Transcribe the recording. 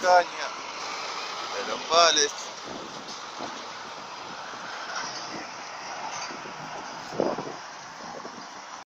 caña de los vales.